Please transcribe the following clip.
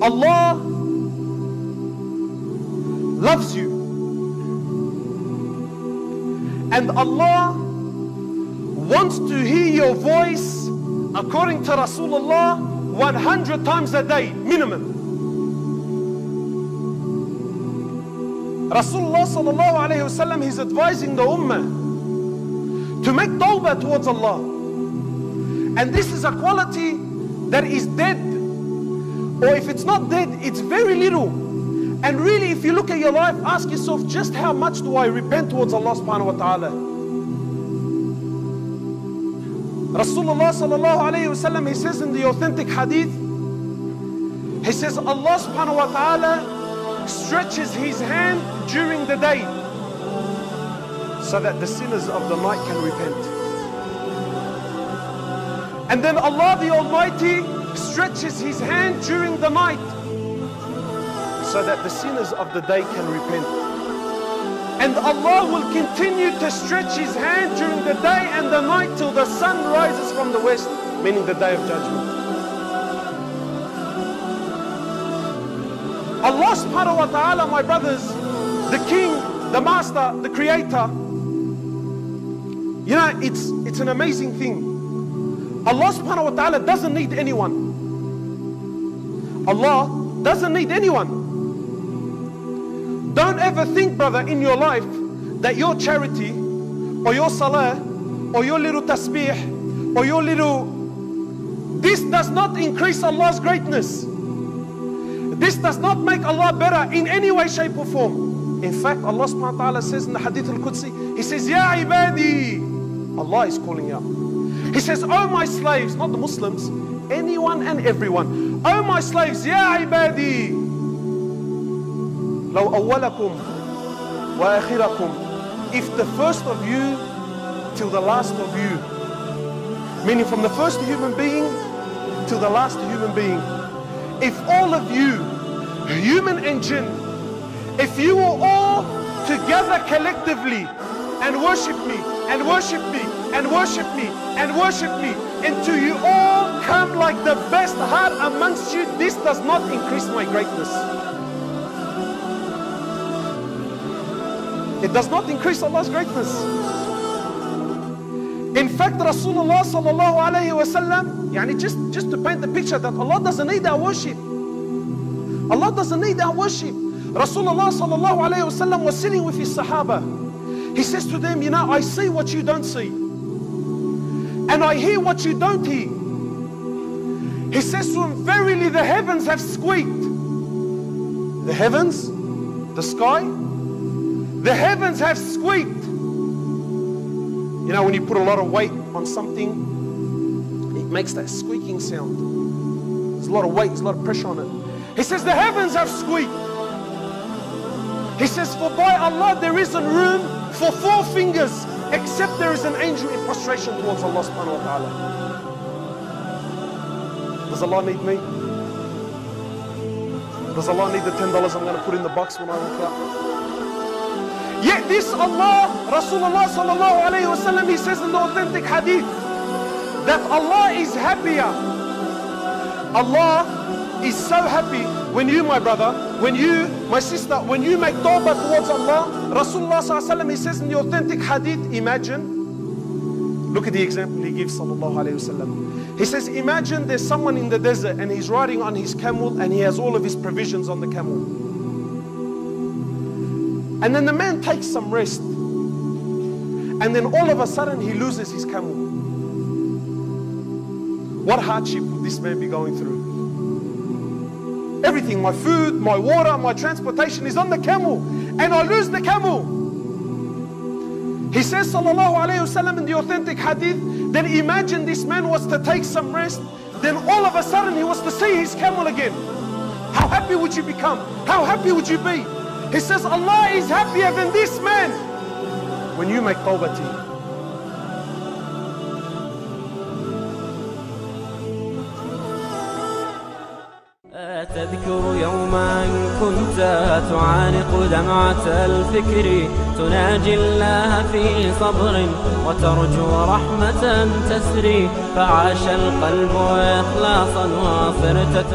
Allah loves you. And Allah wants to hear your voice according to Rasulullah 100 times a day, minimum. Rasulullah sallallahu he's advising the ummah to make tawbah towards Allah. And this is a quality that is dead. Or if it's not dead, it's very little. And really, if you look at your life, ask yourself, just how much do I repent towards Allah subhanahu wa ta'ala? Rasulullah sallallahu alayhi wasallam, he says in the authentic hadith, he says, Allah subhanahu wa ta'ala stretches his hand during the day so that the sinners of the night can repent. And then Allah the Almighty stretches his hand during the night so that the sinners of the day can repent. And Allah will continue to stretch his hand during the day and the night till the sun rises from the west, meaning the day of judgment. Allah subhanahu wa ta'ala, my brothers, the king, the master, the creator. You know, it's, it's an amazing thing. Allah subhanahu wa ta'ala doesn't need anyone. Allah doesn't need anyone. Don't ever think, brother, in your life that your charity or your salah or your little tasbih or your little. This does not increase Allah's greatness. This does not make Allah better in any way, shape, or form. In fact, Allah subhanahu wa ta'ala says in the Hadith al Qudsi, He says, Ya ibadi. Allah is calling out. He says, Oh my slaves, not the Muslims, anyone and everyone. Oh my slaves, Ya ibadi. لو أولكم وآخركم If the first of you till the last of you Meaning from the first human being till the last human being If all of you, human and jinn If you were all together collectively And worship me, and worship me, and worship me, and worship me Until you all come like the best heart amongst you This does not increase my greatness It does not increase Allah's greatness. In fact, Rasulullah sallallahu alayhi wasallam, yani just, just to paint the picture that Allah doesn't need our worship. Allah doesn't need our worship. Rasulullah sallallahu alayhi wasallam was sitting with his Sahaba. He says to them, you know, I see what you don't see. And I hear what you don't hear. He says to him, verily the heavens have squeaked. The heavens, the sky, the heavens have squeaked. You know, when you put a lot of weight on something, it makes that squeaking sound. There's a lot of weight, there's a lot of pressure on it. He says, The heavens have squeaked. He says, For by Allah there isn't room for four fingers except there is an angel in prostration towards Allah subhanahu wa ta'ala. Does Allah need me? Does Allah need the $10 I'm going to put in the box when I walk out? Yet this Allah, Rasulullah sallallahu alayhi wasallam, he says in the authentic hadith that Allah is happier. Allah is so happy when you, my brother, when you, my sister, when you make tawbah towards Allah. Rasulullah sallallahu he says in the authentic hadith, imagine. Look at the example he gives sallallahu alayhi wasallam. He says, imagine there's someone in the desert and he's riding on his camel and he has all of his provisions on the camel. And then the man takes some rest. And then all of a sudden he loses his camel. What hardship would this man be going through? Everything, my food, my water, my transportation is on the camel. And I lose the camel. He says, sallallahu alayhi wasallam in the authentic hadith, then imagine this man was to take some rest. Then all of a sudden he was to see his camel again. How happy would you become? How happy would you be? He says, Allah is happier than this man when you make tawbah to him. تذكر يوما كنت تعانق دمعة الفكر. تناجي الله في صبر وترجو رحمة تسري. فعاش القلب إخلاصا وصرت